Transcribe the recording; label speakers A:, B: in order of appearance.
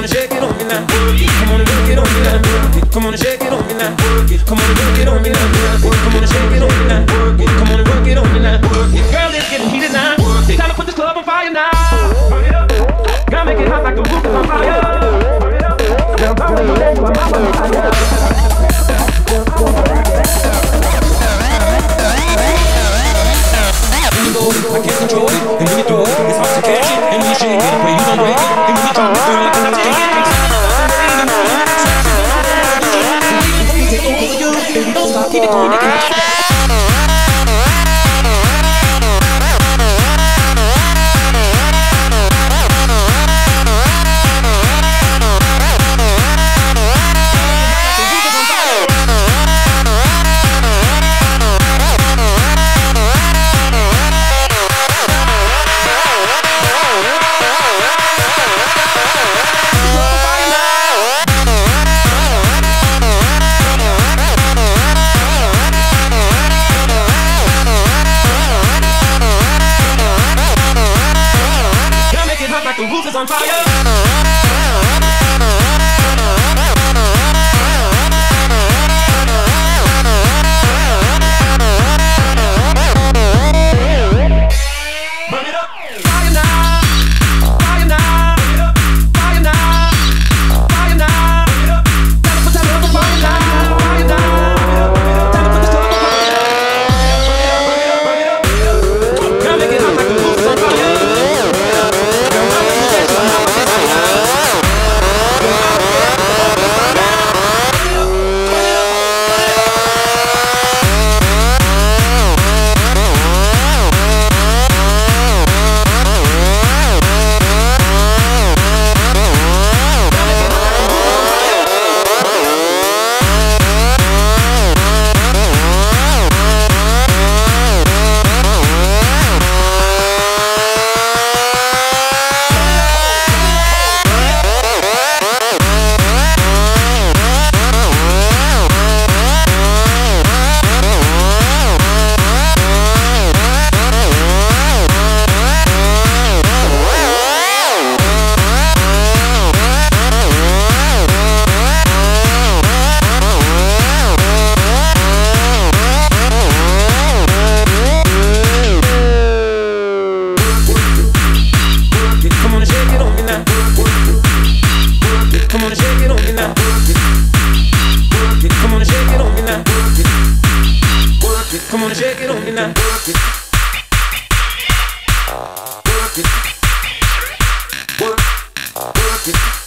A: on shake it on me now. Come on and work it on me now. Come on and shake it on me now. Come on and work it on me now. Come on and shake it on me now. Come on and work it on me now. Girl, it's getting heated now. It's time to put this club on fire now. Gotta make it hot like the roof on fire. Now, come on, let my mama fire. Oh, Shake it on me now. Work it. Work. Work it.